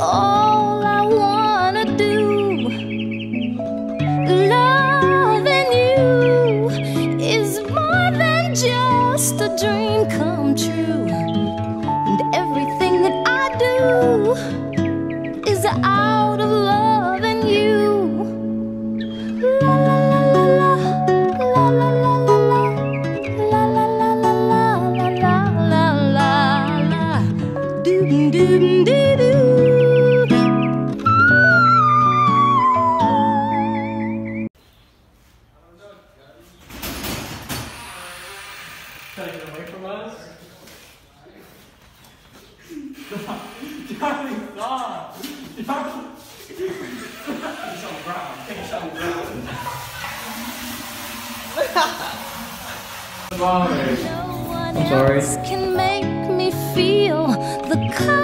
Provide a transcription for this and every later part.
all I wanna do. Loving you is more than just a dream come true. And everything that I do is out of love. Trying away from us? Johnny, on ground. On ground. I'm sorry. Can make me feel the color.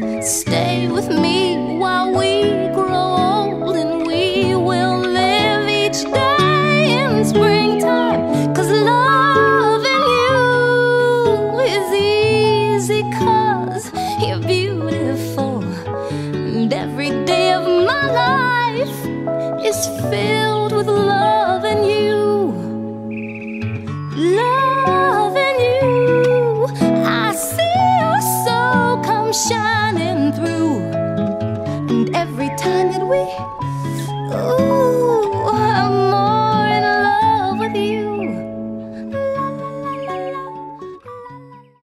Stay with me while we grow old and we will live each day in springtime. Cause loving you is easy cause you're beautiful. And every day of my life is filled with love and you. Loving you, I see your soul come shine through. And every time that we